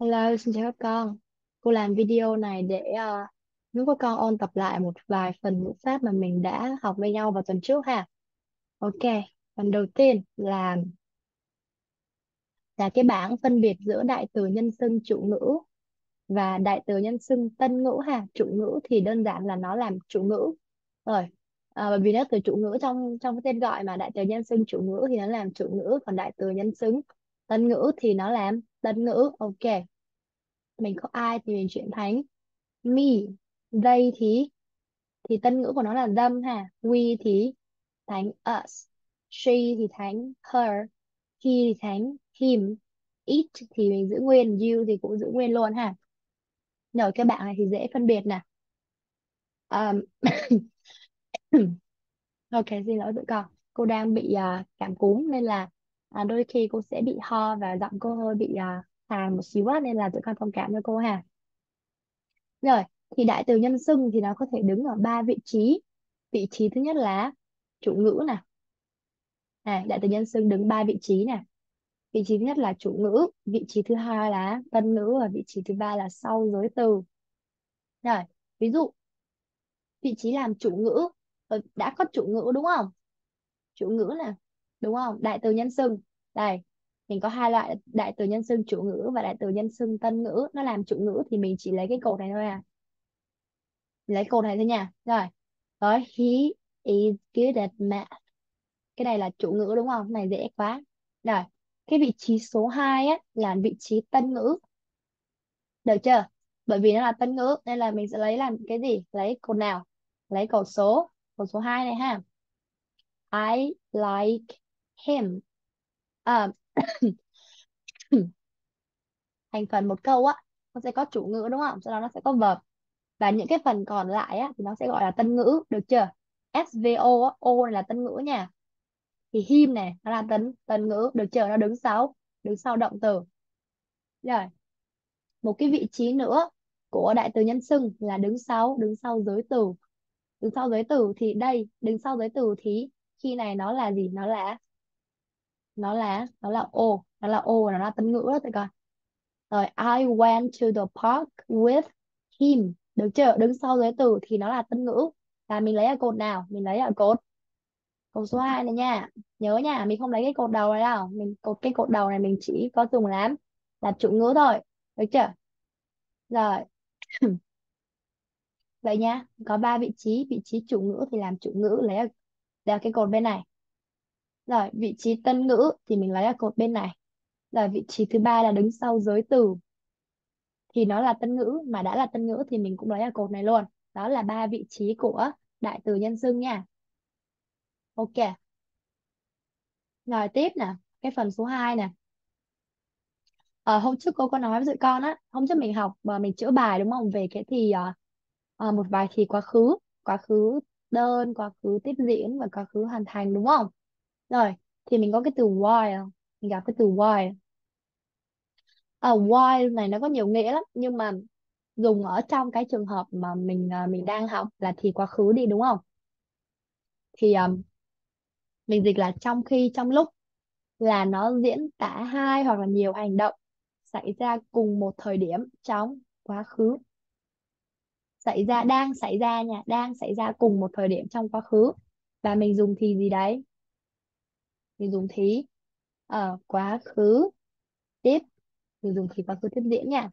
Hello, xin chào các con. Cô làm video này để uh, giúp các con ôn tập lại một vài phần ngữ pháp mà mình đã học với nhau vào tuần trước ha. Ok, phần đầu tiên là là cái bảng phân biệt giữa đại từ nhân xưng chủ ngữ và đại từ nhân xưng tân ngữ ha. Chủ ngữ thì đơn giản là nó làm chủ ngữ. Rồi, à, bởi vì nó từ chủ ngữ trong trong cái tên gọi mà đại từ nhân xưng chủ ngữ thì nó làm chủ ngữ, còn đại từ nhân xưng tân ngữ thì nó làm tân ngữ. Ok mình có I thì mình chuyển thành me they thì thì tân ngữ của nó là them ha. We thì thành us she thì thành her he thì thành him it thì mình giữ nguyên you thì cũng giữ nguyên luôn ha. Rồi cái bạn này thì dễ phân biệt nè. Um, ok xin lỗi tụi con. Cô đang bị uh, cảm cúm nên là uh, đôi khi cô sẽ bị ho và giọng cô hơi bị uh, khàn một xíu á nên là tụi con thông cảm cho cô ha Rồi, thì đại từ nhân xưng thì nó có thể đứng ở ba vị trí. Vị trí thứ nhất là chủ ngữ nè. À, đại từ nhân xưng đứng ba vị trí nè. Vị trí thứ nhất là chủ ngữ, vị trí thứ hai là tân ngữ và vị trí thứ ba là sau giới từ. Rồi, ví dụ vị trí làm chủ ngữ ờ, đã có chủ ngữ đúng không? Chủ ngữ nè, đúng không? Đại từ nhân xưng. Đây, mình có hai loại, đại từ nhân xưng chủ ngữ và đại từ nhân xưng tân ngữ. Nó làm chủ ngữ thì mình chỉ lấy cái cột này thôi à. Lấy cột này thôi nha. Rồi. Rồi, he is good at math. Cái này là chủ ngữ đúng không? Này dễ quá. Rồi, cái vị trí số 2 á là vị trí tân ngữ. Được chưa? Bởi vì nó là tân ngữ nên là mình sẽ lấy làm cái gì? Lấy cột nào? Lấy cột số. Cột số 2 này ha. I like him à, thành phần một câu á nó sẽ có chủ ngữ đúng không? Sau đó nó sẽ có verb. Và những cái phần còn lại á thì nó sẽ gọi là tân ngữ được chưa? SVO á, O này là tân ngữ nha. Thì him này nó là tân tân ngữ được chưa? Nó đứng sau đứng sau động từ. Rồi một cái vị trí nữa của đại từ nhân xưng là đứng sau đứng sau giới từ. Đứng sau giới từ thì đây đứng sau giới từ thì khi này nó là gì? Nó là nó là nó là O nó là O nó là tân ngữ đó tụi con. Rồi I went to the park with him. Được chưa đứng sau giới từ thì nó là tân ngữ. Là mình lấy ở cột nào? Mình lấy ở cột cột số 2 này nha. Nhớ nha mình không lấy cái cột đầu này đâu. Mình cột cái cột đầu này mình chỉ có dùng làm là chủ ngữ thôi. Được chưa? Rồi. Vậy nha có ba vị trí. Vị trí chủ ngữ thì làm chủ ngữ. Lấy ở, lấy ở cái cột bên này rồi vị trí tân ngữ thì mình lấy là cột bên này. Rồi vị trí thứ ba là đứng sau giới từ. Thì nó là tân ngữ mà đã là tân ngữ thì mình cũng lấy là cột này luôn. Đó là ba vị trí của đại từ nhân xưng nha. Ok. Rồi tiếp nè cái phần số 2 nè. À, hôm trước cô có nói với tụi con á hôm trước mình học mà mình chữa bài đúng không? Về cái thì à, một bài thì quá khứ quá khứ đơn quá khứ tiếp diễn và quá khứ hoàn thành đúng không? Rồi thì mình có cái từ while. Mình gặp cái từ while. À, while này nó có nhiều nghĩa lắm nhưng mà dùng ở trong cái trường hợp mà mình à, mình đang học là thì quá khứ đi đúng không? Thì ờ, mình dịch là trong khi trong lúc là nó diễn tả hai hoặc là nhiều hành động xảy ra cùng một thời điểm trong quá khứ. Xảy ra đang xảy ra nha đang xảy ra cùng một thời điểm trong quá khứ. Và mình dùng thì gì đấy? Mình dùng thì ở quá khứ tiếp. Mình dùng thì quá khứ tiếp diễn nha.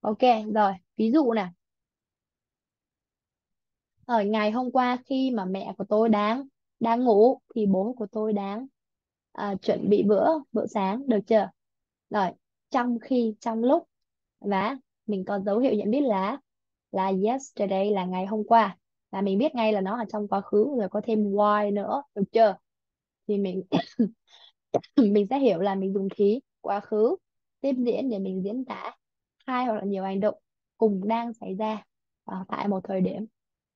Ok rồi ví dụ nè ở ờ, ngày hôm qua khi mà mẹ của tôi đang đang ngủ thì bố của tôi đang à, chuẩn bị bữa bữa sáng được chưa? Rồi trong khi trong lúc và mình có dấu hiệu nhận biết là là yesterday là ngày hôm qua là mình biết ngay là nó ở trong quá khứ rồi có thêm why nữa được chưa? Thì mình mình sẽ hiểu là mình dùng khí quá khứ tiếp diễn để mình diễn tả hai hoặc là nhiều hành động cùng đang xảy ra ở tại một thời điểm.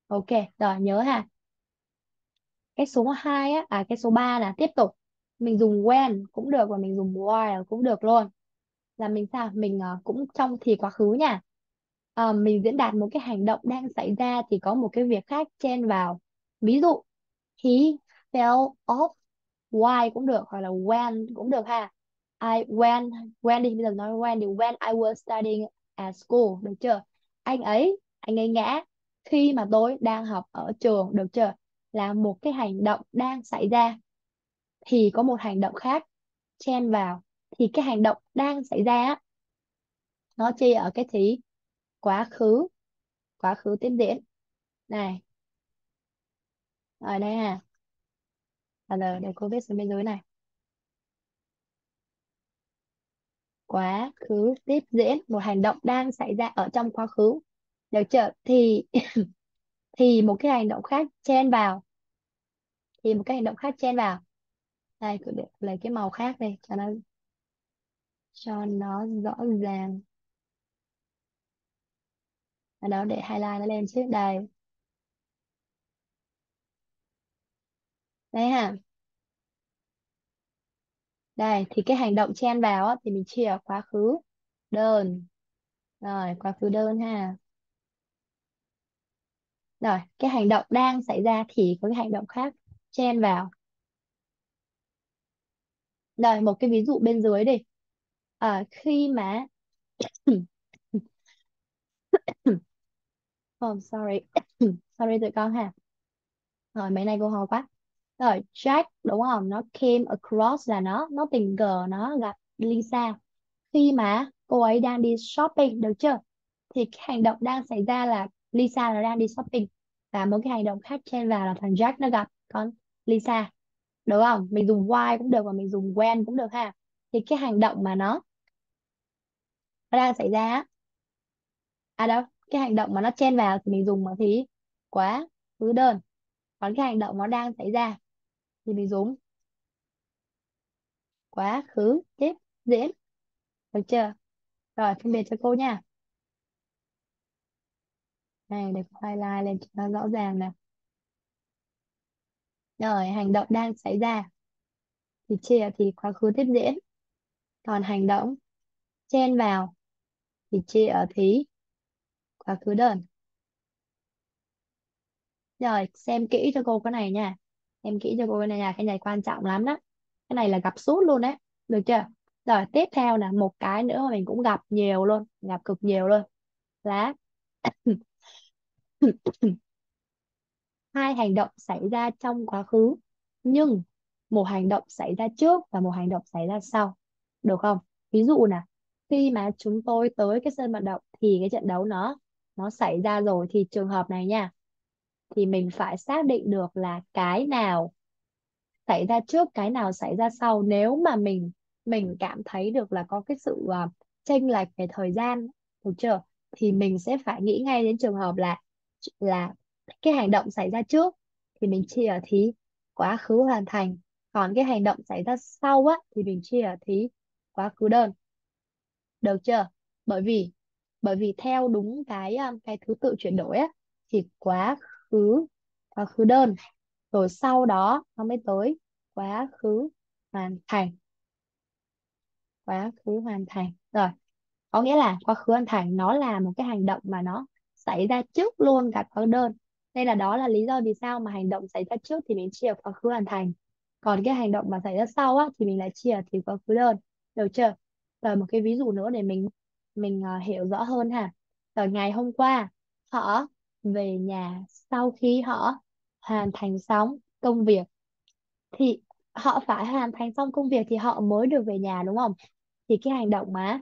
Ok rồi nhớ ha. Cái số 2 á à cái số 3 là tiếp tục. Mình dùng when cũng được và mình dùng while cũng được luôn. Là mình sao? Mình uh, cũng trong thì quá khứ nha. Ờ, mình diễn đạt một cái hành động đang xảy ra thì có một cái việc khác chen vào. Ví dụ he fell off why cũng được hoặc là when cũng được ha. I when when đi bây giờ nói when thì when I was studying at school được chưa? Anh ấy anh ấy ngã khi mà tôi đang học ở trường được chưa? Là một cái hành động đang xảy ra. Thì có một hành động khác chen vào. Thì cái hành động đang xảy ra á, nó chia ở cái thì quá khứ quá khứ tiếp diễn. Này ở đây à? Là lời để cô viết xuống bên dưới này. Quá khứ tiếp diễn, một hành động đang xảy ra ở trong quá khứ. Được chưa thì thì một cái hành động khác chen vào. Thì một cái hành động khác chen vào. Đây cứ để lấy cái màu khác đây cho nó cho nó rõ ràng. Ở đó để highlight nó lên chứ. Đây. Đây ha. Đây thì cái hành động chen vào á, thì mình chia ở quá khứ đơn. Rồi quá khứ đơn ha. Rồi cái hành động đang xảy ra thì có cái hành động khác chen vào. Rồi một cái ví dụ bên dưới đi. À, khi mà oh sorry. Sorry tụi con ha. Rồi mấy nay cô ho quá rồi Jack, đúng không? Nó came across là nó nó tình cờ, nó gặp Lisa. Khi mà cô ấy đang đi shopping, được chưa? Thì cái hành động đang xảy ra là Lisa là đang đi shopping. Và một cái hành động khác chen vào là thằng Jack nó gặp con Lisa, đúng không? Mình dùng why cũng được và mình dùng when cũng được ha. Thì cái hành động mà nó nó đang xảy ra à đâu, cái hành động mà nó chen vào thì mình dùng mà thì quá cứ đơn. Còn cái hành động nó đang xảy ra thì mình dùng quá khứ tiếp diễn. Được chưa? Rồi, phân biệt cho cô nha. Này, để highlight lên cho nó rõ ràng nè rồi, hành động đang xảy ra. Thì chia thì quá khứ tiếp diễn. Còn hành động chen vào thì chia ở thì quá khứ đơn. Rồi, xem kỹ cho cô cái này nha em kỹ cho cô cái này nha, cái này quan trọng lắm đó. Cái này là gặp suốt luôn đấy, được chưa? Rồi, tiếp theo là một cái nữa mà mình cũng gặp nhiều luôn, gặp cực nhiều luôn. Là hai hành động xảy ra trong quá khứ, nhưng một hành động xảy ra trước và một hành động xảy ra sau, được không? Ví dụ nè, khi mà chúng tôi tới cái sân vận động thì cái trận đấu nó nó xảy ra rồi. Thì trường hợp này nha thì mình phải xác định được là cái nào xảy ra trước cái nào xảy ra sau. Nếu mà mình mình cảm thấy được là có cái sự uh, chênh lệch về thời gian được chưa? Thì mình sẽ phải nghĩ ngay đến trường hợp là là cái hành động xảy ra trước thì mình chia ở thí. Quá khứ hoàn thành còn cái hành động xảy ra sau á thì mình chia ở thí. Quá khứ đơn. Được chưa? Bởi vì bởi vì theo đúng cái ờ, cái thứ tự chuyển đổi á thì quá khứ quá khứ đơn. Rồi sau đó nó mới tới quá khứ hoàn thành. Quá khứ hoàn thành. Rồi có nghĩa là quá khứ hoàn thành nó là một cái hành động mà nó xảy ra trước luôn cả quá đơn. Nên là đó là lý do vì sao mà hành động xảy ra trước thì mình chia quá khứ hoàn thành. Còn cái hành động mà xảy ra sau á thì mình lại chia thì quá khứ đơn. Được chưa? Rồi một cái ví dụ nữa để mình mình uh, hiểu rõ hơn ha. Rồi ngày hôm qua họ về nhà sau khi họ hoàn thành xong công việc. Thì họ phải hoàn thành xong công việc thì họ mới được về nhà, đúng không? Thì cái hành động mà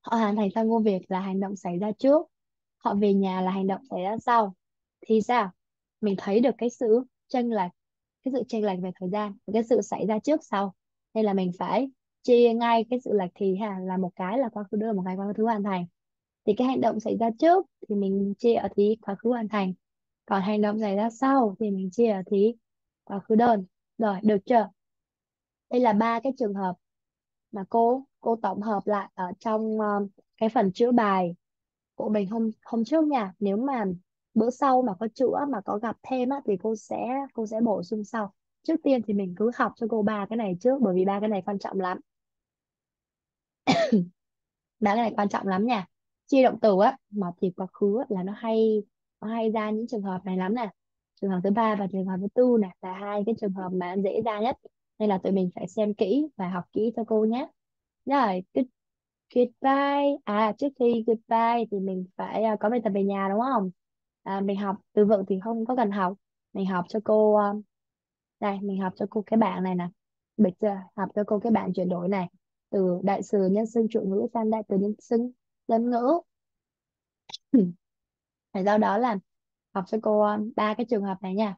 họ hoàn thành xong công việc là hành động xảy ra trước, họ về nhà là hành động xảy ra sau. Thì sao? Mình thấy được cái sự chênh lệch, cái sự chênh lệch về thời gian, cái sự xảy ra trước sau. Nên là mình phải chia ngay cái sự lệch thì ha, là một cái là quá khứ đơn một cái quá khứ hoàn thành thì cái hành động xảy ra trước thì mình chia ở thì quá khứ hoàn thành. Còn hành động xảy ra sau thì mình chia ở thì quá khứ đơn. Rồi được chưa? Đây là ba cái trường hợp mà cô cô tổng hợp lại ở trong uh, cái phần chữa bài của mình hôm hôm trước nha. Nếu mà bữa sau mà có chữa mà có gặp thêm á thì cô sẽ cô sẽ bổ sung sau. Trước tiên thì mình cứ học cho cô ba cái này trước bởi vì ba cái này quan trọng lắm. Ba cái này quan trọng lắm nha chia động từ á mà thì quá khứ á, là nó hay nó hay ra những trường hợp này lắm nè. Trường hợp thứ ba và trường hợp thứ tư nè là hai cái trường hợp mà dễ ra nhất. Nên là tụi mình phải xem kỹ và học kỹ cho cô nhé. Rồi good, goodbye. À trước khi goodbye thì mình phải uh, có bài tập về nhà đúng không? À, mình học từ vựng thì không có cần học. Mình học cho cô uh, đây mình học cho cô cái bảng này nè. Được chưa? Học cho cô cái bảng chuyển đổi này. Từ đại từ nhân xưng trụ ngữ sang đại từ nhân xưng đơn ngữ Phải do đó là học cho cô um, ba cái trường hợp này nha.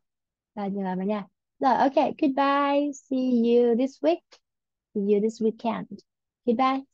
Ba trường hợp này nha. Rồi, ok, goodbye. See you this week. See you this weekend. Goodbye.